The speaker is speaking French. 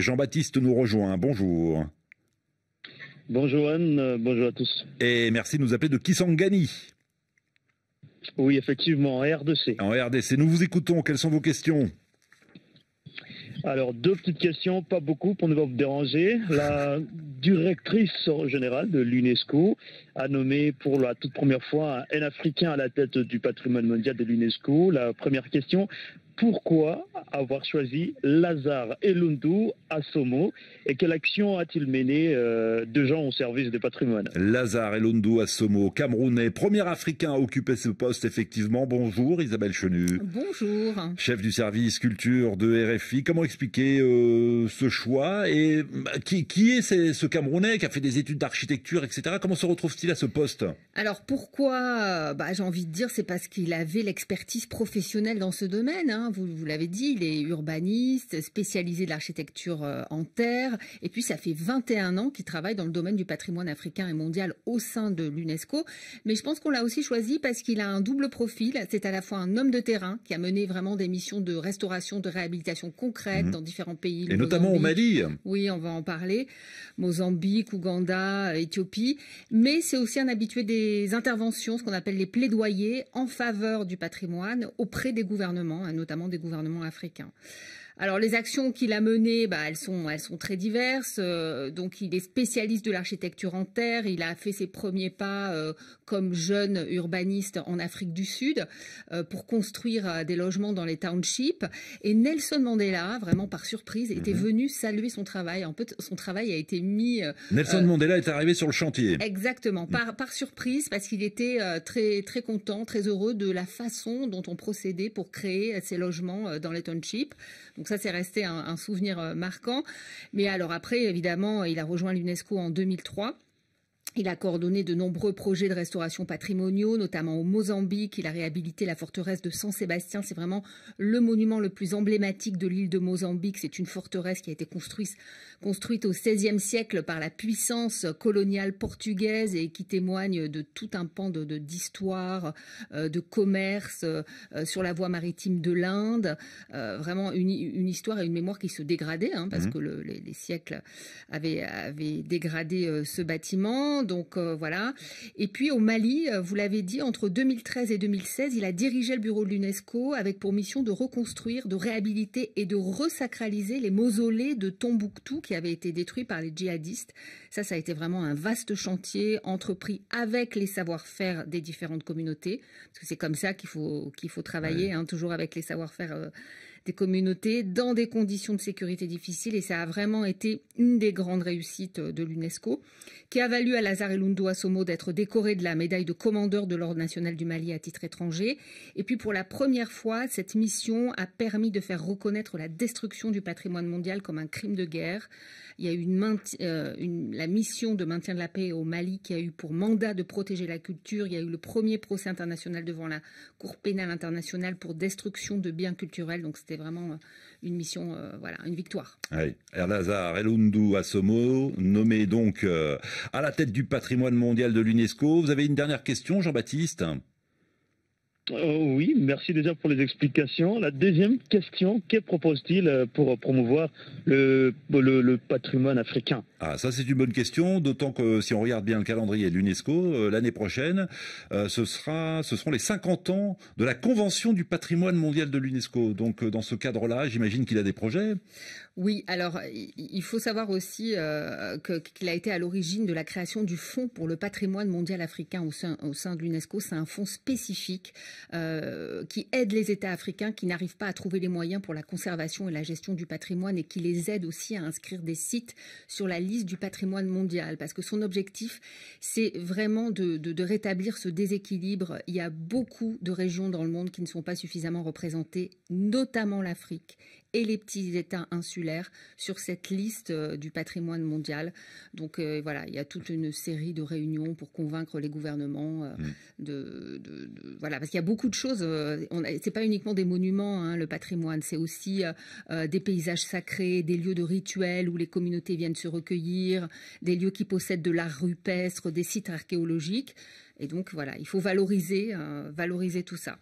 Jean-Baptiste nous rejoint. Bonjour. Bonjour Anne, euh, bonjour à tous. Et merci de nous appeler de Kisangani. Oui, effectivement, en RDC. En RDC, nous vous écoutons. Quelles sont vos questions? Alors, deux petites questions, pas beaucoup pour ne pas vous déranger. La directrice générale de l'UNESCO a nommé pour la toute première fois un Africain à la tête du patrimoine mondial de l'UNESCO. La première question, pourquoi avoir choisi Lazare Elundu à Somo et quelle action a-t-il mené euh, de gens au service du patrimoine? Lazare Elundu à Somo, Camerounais, premier Africain à occuper ce poste effectivement. Bonjour Isabelle Chenu. Bonjour. Chef du service culture de RFI. Comment expliquer euh, ce choix et bah, qui, qui, est ce Camerounais qui a fait des études d'architecture, etc. Comment se retrouve-t-il à ce poste? Alors pourquoi? Bah, J'ai envie de dire c'est parce qu'il avait l'expertise professionnelle dans ce domaine. Hein. Vous, vous l'avez dit, il est urbaniste, spécialisé de l'architecture euh, en terre. Et puis, ça fait 21 ans qu'il travaille dans le domaine du patrimoine africain et mondial au sein de l'UNESCO. Mais je pense qu'on l'a aussi choisi parce qu'il a un double profil. C'est à la fois un homme de terrain qui a mené vraiment des missions de restauration, de réhabilitation concrètes mhm. dans différents pays. Et notamment au Mali. Oui, on va en parler. Mozambique, Ouganda, Éthiopie. Mais c'est aussi un habitué des interventions, ce qu'on appelle les plaidoyers en faveur du patrimoine auprès des gouvernements, hein, des gouvernements africains. Alors les actions qu'il a menées, bah, elles sont elles sont très diverses. Euh, donc il est spécialiste de l'architecture en terre. Il a fait ses premiers pas euh, comme jeune urbaniste en Afrique du Sud euh, pour construire des logements dans les townships. Et Nelson Mandela, vraiment par surprise, était mhm. venu saluer son travail. En peu, son travail a été mis. Nelson Mandela est arrivé sur le chantier. Exactement, mhm. par par surprise parce qu'il était très très content, très heureux de la façon dont on procédait pour créer ces logements dans les townships. Donc ça, c'est resté un, souvenir euh, marquant. Mais alors après, évidemment, il a rejoint l'UNESCO en 2003. Il a coordonné de nombreux projets de restauration patrimoniaux, notamment au Mozambique. Il a réhabilité la forteresse de San Sébastien. C'est vraiment le monument le plus emblématique de l'île de Mozambique. C'est une forteresse qui a été construite, construite au XVIe siècle par la puissance coloniale portugaise et qui témoigne de tout un pan de, d'histoire, euh, de commerce euh, sur la voie maritime de l'Inde. Euh, vraiment une, histoire et une mémoire qui se dégradaient hein, parce mmh. que les, les, siècles avaient, avaient dégradé ce bâtiment donc euh, voilà. Et puis au Mali, euh, vous l'avez dit, entre 2013 et 2016, il a dirigé le bureau de l'UNESCO avec pour mission de reconstruire, de réhabiliter et de resacraliser les mausolées de Tombouctou qui avaient été détruits par les djihadistes. Ça, ça a été vraiment un vaste chantier entrepris avec les savoir-faire des différentes communautés, parce que c'est comme ça qu'il faut qu'il faut travailler, hein, toujours avec les savoir-faire. Euh, des communautés dans des conditions de sécurité difficiles et ça a vraiment été une des grandes réussites de l'UNESCO qui a valu à Lazare Elundu Assomo d'être décoré de la médaille de commandeur de l'Ordre national du Mali à titre étranger. Et puis pour la première fois, cette mission a permis de faire reconnaître la destruction du patrimoine mondial comme un crime de guerre. Il y a eu euh, la mission de maintien de la paix au Mali qui a eu pour mandat de protéger la culture. Il y a eu le premier procès international devant la Cour pénale internationale pour destruction de biens culturels. Donc c'était vraiment euh, une mission, euh, voilà, une victoire. Oui. Erdazar Elundu Asomo, nommé donc à la tête du patrimoine mondial de l'UNESCO. Vous avez une dernière question, Jean-Baptiste? Euh, oui, merci déjà pour les explications. La deuxième question, que propose-t-il euh, pour promouvoir le, patrimoine africain? Ah, ça c'est une bonne question, d'autant que si on regarde bien le calendrier de l'UNESCO, euh, l'année prochaine, ce, sera, ce seront les 50 ans de la Convention du patrimoine mondial de l'UNESCO. Donc dans ce cadre-là, j'imagine qu'il a des projets Oui, alors il faut savoir aussi qu'il a été à l'origine de la création du Fonds pour le patrimoine mondial africain au sein, au sein de l'UNESCO. C'est un fonds spécifique euh, qui aide les États africains qui n'arrivent pas à trouver les moyens pour la conservation et la gestion du patrimoine et qui les aide aussi à inscrire des sites sur la liste du patrimoine mondial. Parce que son objectif, c'est vraiment de, de rétablir ce déséquilibre. Il y a beaucoup de régions dans le monde qui ne sont pas suffisamment représentées, notamment l'Afrique et les petits États insulaires sur cette liste euh, du patrimoine mondial. Donc euh, voilà, il y a toute une série de réunions pour convaincre les gouvernements euh, mm. de, voilà, parce qu'il y a beaucoup de choses. C'est pas uniquement des monuments, hein, le patrimoine, c'est aussi des paysages sacrés, des lieux de rituels où les communautés viennent se recueillir, des lieux qui possèdent de l'art rupestre, des sites archéologiques. Et donc voilà, il faut valoriser, valoriser tout ça.